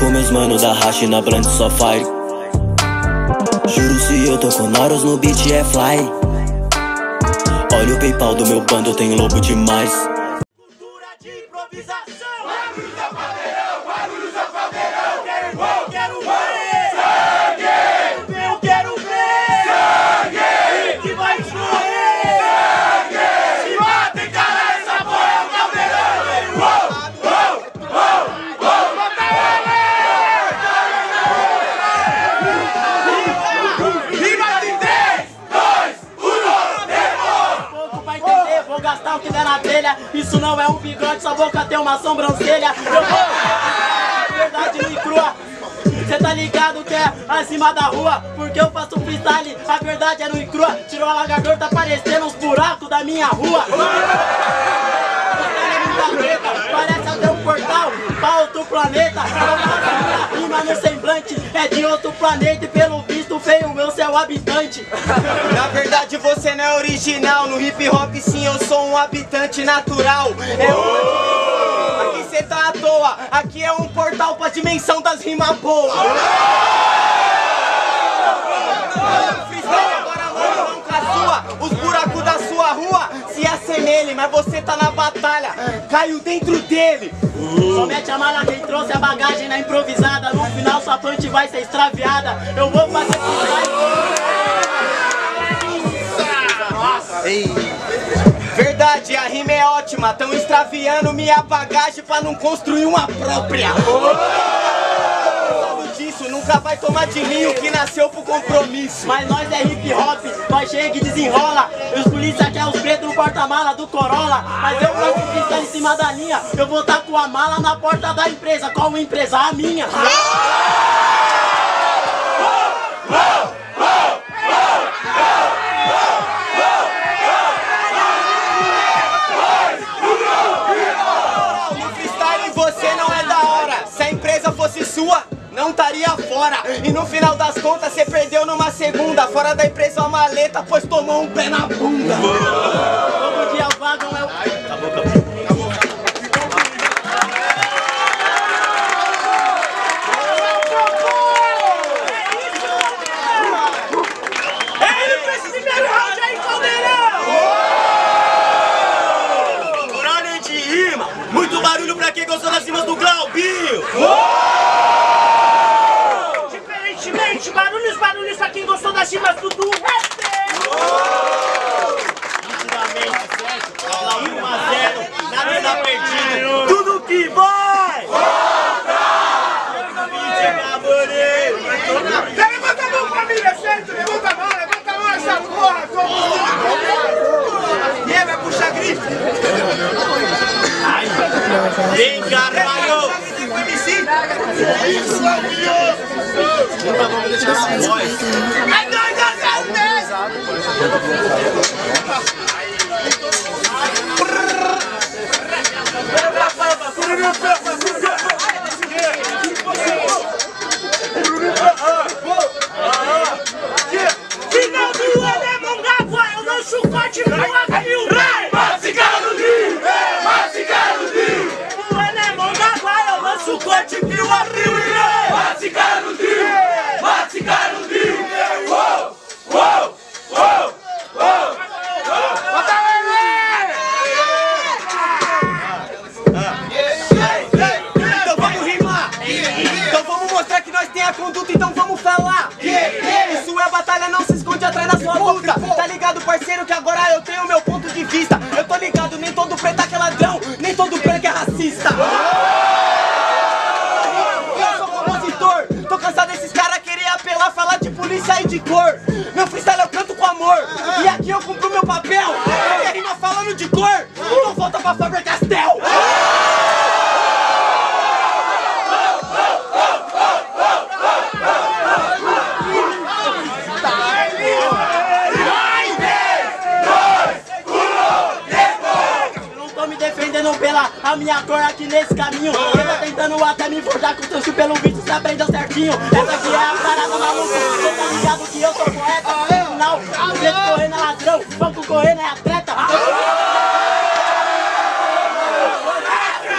com meus manos da Hash na Blunt só fire. Juro se eu tô com Noros no beat é fly. Olha o PayPal do meu bando, tenho lobo demais. Cultura de improvisação. Barulho do padeirão, barulho do padeirão. Quero ver, quero ver. Sangue. Eu quero ver. Sangue. Que vai escorrer. Sangue. Se matem, cara, essa porra é o caldeirão. Uou, uou, uou, uou. Mata ele. E vai em 3, 2, 1, tempo. pouco pra entender, gastar o que der na telha. Isso não é um bigode, sua boca tem uma sobrancelha. Eu vou, verdade nua e crua. Cê tá ligado que é acima da rua? Porque eu faço freestyle, a verdade é nua e crua. Tirou a lagador, tá parecendo uns buracos da minha rua. É Parece até um portal pra outro planeta. Eu rima no semblante, é de outro planeta e pelo visto feio meu seu habitante. Na verdade você não é original. No hip hop sim eu sou um habitante natural. Uma Aqui cê tá à toa. Aqui é um portal pra dimensão das rimas boas. Freestyle agora mano não com a sua. Os buracos da sua rua se assemelhem Mas você tá na batalha Caiu dentro dele. Só mete a mala quem trouxe a bagagem na improvisada. No final sua punch vai ser extraviada. Eu vou fazer Verdade, a rima é ótima. Tão extraviando minha bagagem pra não construir uma própria nunca vai tomar de mim o que nasceu pro compromisso Mas nós é hip hop, nós chega e desenrola. E os polícia quer os pretos no porta-mala do Corolla. Mas eu faço freestyle em cima da linha. Eu vou tá com a mala na porta da empresa. Qual empresa? A minha. No fora. E no final das contas você perdeu numa segunda. Fora da empresa uma maleta, pois tomou um pé na bunda. Dia vagam é o. É ele pra esse primeiro round aí, caldeirão. Por ordem de rima, muito barulho pra quem gostou das rimas do Glaubinho. Diferentemente, barulhos, barulhos pra quem gostou das rimas do Du Nitidamente, certo? Glaubinho 1 a 0, nada está perdido. Tudo que vai! Volta! Levanta a mão, família, certo? Levanta a mão, levanta a mão essa porra, todo mundo. E aí, vai puxar grife? Vem, caralho! É dois a. Final do é Mongaguá, eu não chucote pro Abril. Massicado Rio, Massicado Rio. O ano é Mongaguá, eu lanço corte pro Abril. Massicado Rio, então vamos falar. Isso é batalha, não se esconde atrás da sua luta. Tá ligado parceiro que agora eu tenho meu ponto de vista. Eu tô ligado, nem todo preto é ladrão, nem todo branco é racista. Eu sou compositor, tô cansado desses caras querer apelar, falar de polícia e de cor. Meu freestyle eu canto com amor, e aqui eu cumpro meu papel. Eu rima falando de cor, então volta pra Faber Castell Eu não tô me defendendo pela a minha cor aqui nesse caminho. Você tá tentando até me forjar com que pelo visto você aprendeu certinho. Essa aqui é a parada maluca. Você tá ligado que eu sou poeta. Final, o correndo é ladrão, banco correndo é atleta.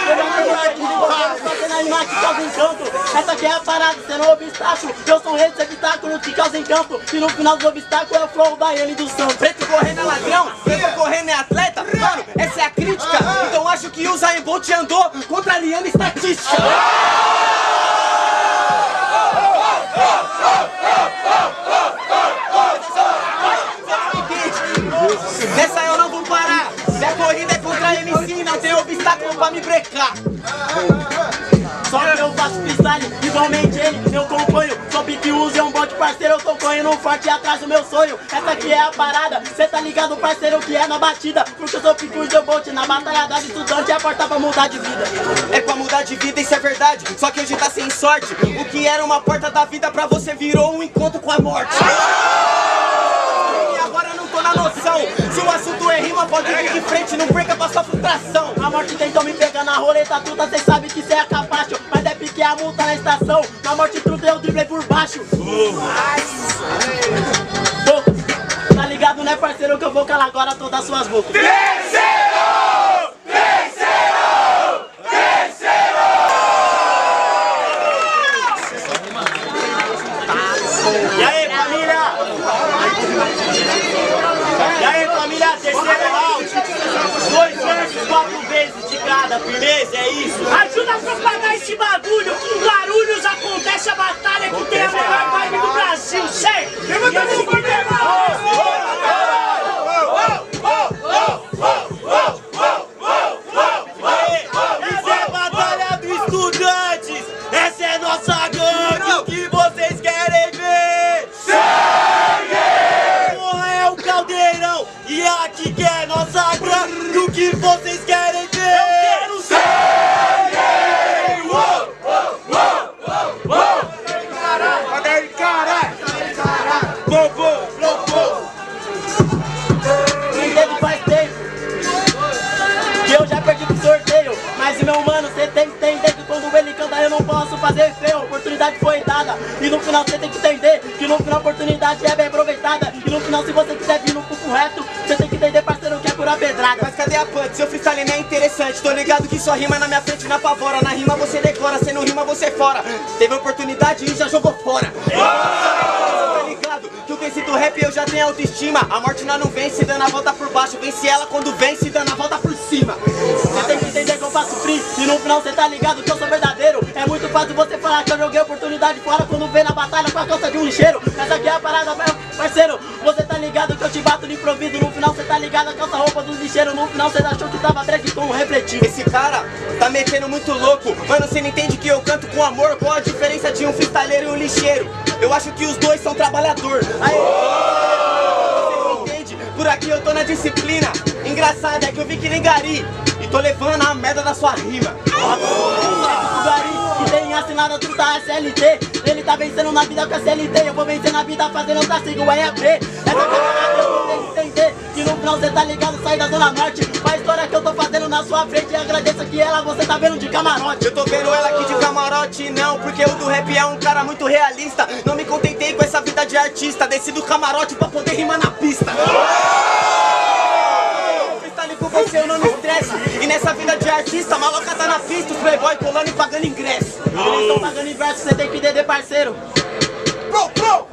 Eu não tô aqui de você, você na animar que causa encanto. Essa aqui é a parada, sendo um obstáculo. Eu sou rei desse obstáculo que causa encanto. E no final do obstáculo é o flow ele do Santos. Preto correndo é ladrão, preto correndo é atleta. Mano, essa é a crítica. Então acho que o Zayn Bolt andou contra a Liana Estatística. Correndo forte atrás do meu sonho. Essa aqui é a parada, cê tá ligado, parceiro, que é na batida. Porque eu sou uso, eu bote na batalha das estudantes, é a porta pra mudar de vida. É pra mudar de vida, isso é verdade. Só que hoje tá sem sorte. O que era uma porta da vida pra você virou um encontro com a morte. E agora eu não tô na noção. Se o assunto é rima, pode vir de frente, não perca pra sua frustração. A morte tentou me pegar na roleta tudo, cê sabe que cê é capacho. Mas a multa na estação. Na morte truta eu driblei por baixo. Pô, tá ligado, né, parceiro, que eu vou calar agora todas as suas bocas. Interessante. Tô ligado que sua rima na minha frente não apavora. Na rima você decora, cê não rima você fora. Teve oportunidade e já jogou fora. Cê tá ligado que o quesito rap eu já tenho autoestima. A morte não vence dando a volta por baixo. Vence ela quando vence dando a volta por cima. Você tem que entender que eu faço free E no final cê tá ligado que eu sou verdadeiro É muito fácil você falar que eu joguei oportunidade fora Quando vem na batalha com a calça de um lixeiro Essa aqui é a parada, parceiro Você no improviso No final cê tá ligado a calça roupa dos lixeiros No final cê achou que tava drag com um refletivo Esse cara tá metendo muito louco. Mano, você não entende que eu canto com amor? Qual a diferença de um freestyleiro e um lixeiro? Eu acho que os dois são trabalhador. Não entende? Por aqui eu tô na disciplina. Engraçado é que eu vi que nem gari. E tô levando a merda da sua rima. O Gari que tem assinado a truta SLT Ele tá vencendo na vida com a SLT Eu vou vencer na vida fazendo outra sigla, o EAP Essa camarada eu final cê tá ligado, sair da Zona Norte A história que eu tô fazendo na sua frente agradeço que ela você tá vendo de camarote Eu tô vendo ela aqui de camarote, não, porque o do rap é um cara muito realista. Não me contentei com essa vida de artista, desci do camarote pra poder rimar na pista. Com você eu não me estresse. E nessa vida de artista, maloca tá na pista, os playboy colando e pagando ingresso. Eles estão pagando inverso, cê tem que entender parceiro Bro, bro!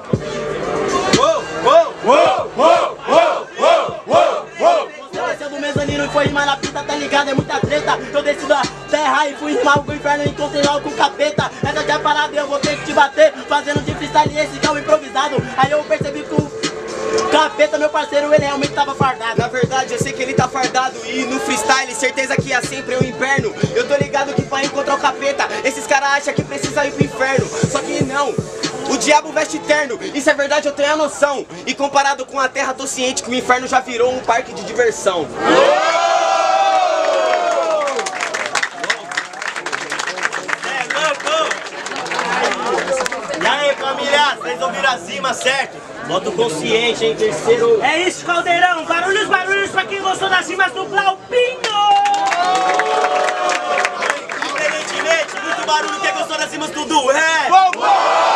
Você desceu do mezanino e foi rimar na pista, tá ligado? É muita treta. Eu desci da terra e fui rimar o inferno encontrei logo com o capeta. Essa aqui é a parada eu vou ter que te bater. Fazendo de freestyle esse que é o improvisado. Aí eu percebi que o capeta, meu parceiro, ele realmente tava fardado. Na verdade, eu sei que ele tá fardado e no freestyle, certeza que é sempre o inverno. Eu tô ligado que pra encontrar o capeta, esses caras acham que precisa ir pro inferno. Só que não. O diabo veste terno, isso é verdade, eu tenho a noção. E comparado com a terra, tô ciente que o inferno já virou um parque de diversão. E aí, ouviram as rimas, certo? Bota o consciente, hein, terceiro. É isso, Caldeirão. Barulhos, barulhos pra quem gostou das rimas do Blaupinho. Diferentemente, muito barulho que gostou das rimas do Du, é!